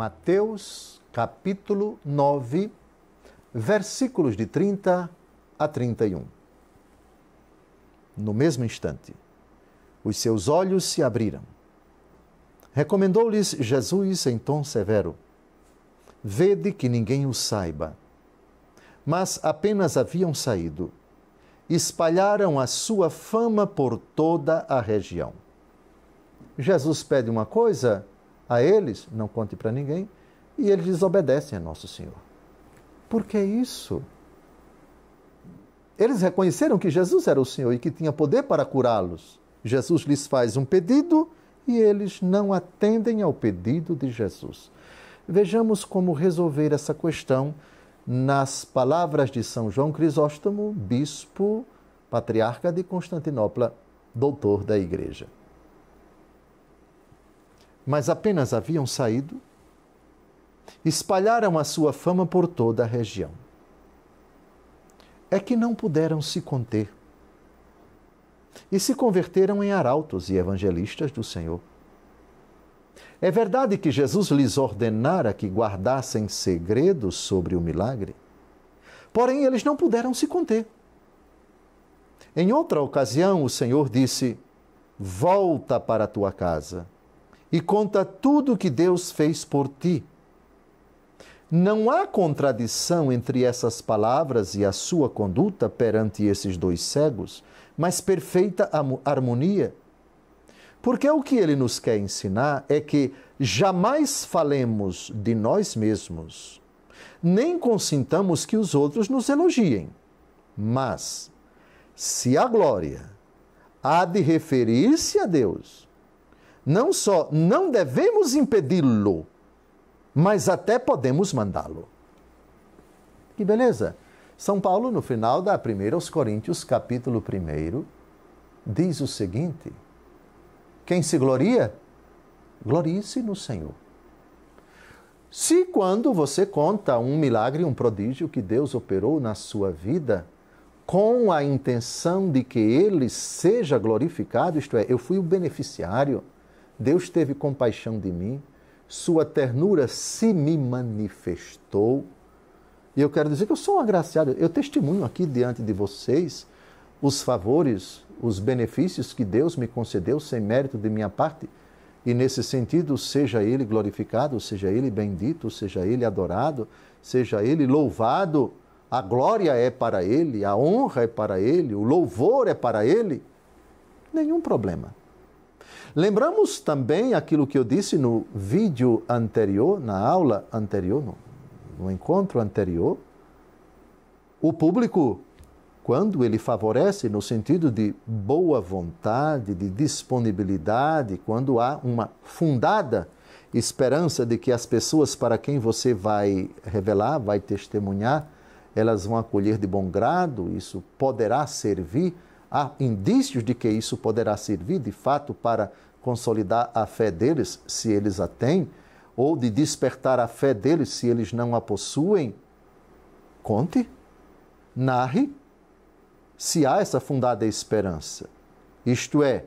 Mateus capítulo 9, versículos de 30 a 31. No mesmo instante, os seus olhos se abriram. Recomendou-lhes Jesus em tom severo: Vede que ninguém o saiba. Mas apenas haviam saído. Espalharam a sua fama por toda a região. Jesus pede uma coisa, a eles, não conte para ninguém, e eles desobedecem a Nosso Senhor. Por que isso? Eles reconheceram que Jesus era o Senhor e que tinha poder para curá-los. Jesus lhes faz um pedido e eles não atendem ao pedido de Jesus. Vejamos como resolver essa questão nas palavras de São João Crisóstomo, bispo, patriarca de Constantinopla, doutor da Igreja mas apenas haviam saído, espalharam a sua fama por toda a região. É que não puderam se conter e se converteram em arautos e evangelistas do Senhor. É verdade que Jesus lhes ordenara que guardassem segredos sobre o milagre, porém eles não puderam se conter. Em outra ocasião, o Senhor disse: Volta para a tua casa e conta tudo o que Deus fez por ti. Não há contradição entre essas palavras e a sua conduta perante esses dois cegos, mas perfeita harmonia. Porque o que ele nos quer ensinar é que jamais falemos de nós mesmos, nem consintamos que os outros nos elogiem. Mas, se a glória há de referir-se a Deus, não só não devemos impedi-lo, mas até podemos mandá-lo. Que beleza! São Paulo, no final da 1 aos Coríntios, capítulo 1, diz o seguinte: Quem se gloria, glorie-se no Senhor. Se quando você conta um milagre, um prodígio que Deus operou na sua vida, com a intenção de que ele seja glorificado, isto é, eu fui o beneficiário, Deus teve compaixão de mim, sua ternura se me manifestou. E eu quero dizer que eu sou um agraciado. Eu testemunho aqui diante de vocês os favores, os benefícios que Deus me concedeu sem mérito de minha parte. E nesse sentido, seja Ele glorificado, seja Ele bendito, seja Ele adorado, seja Ele louvado. A glória é para Ele, a honra é para Ele, o louvor é para Ele. Nenhum problema. Lembramos também aquilo que eu disse no vídeo anterior, na aula anterior, no, no encontro anterior. O público, quando ele favorece no sentido de boa vontade, de disponibilidade, quando há uma fundada esperança de que as pessoas para quem você vai revelar, vai testemunhar, elas vão acolher de bom grado, isso poderá servir há indícios de que isso poderá servir de fato para consolidar a fé deles, se eles a têm, ou de despertar a fé deles, se eles não a possuem, conte, narre, se há essa fundada esperança. Isto é,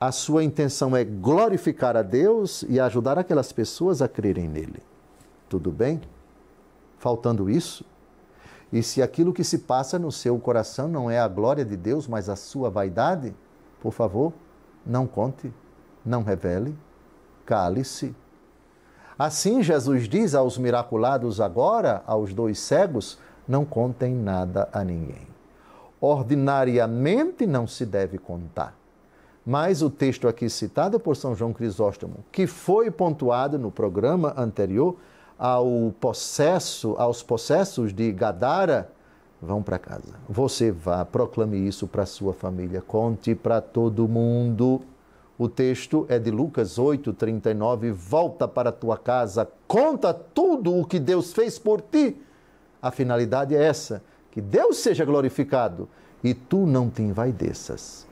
a sua intenção é glorificar a Deus e ajudar aquelas pessoas a crerem nele. Tudo bem? Faltando isso, e se aquilo que se passa no seu coração não é a glória de Deus, mas a sua vaidade, por favor, não conte, não revele, cale-se. Assim Jesus diz aos miraculados agora, aos dois cegos, não contem nada a ninguém. Ordinariamente não se deve contar. Mas o texto aqui citado por São João Crisóstomo, que foi pontuado no programa anterior, ao possesso, aos possessos de Gadara, vão para casa. Você vá, proclame isso para sua família, conte para todo mundo. O texto é de Lucas 8, 39. Volta para tua casa, conta tudo o que Deus fez por ti. A finalidade é essa: que Deus seja glorificado e tu não te envaideças.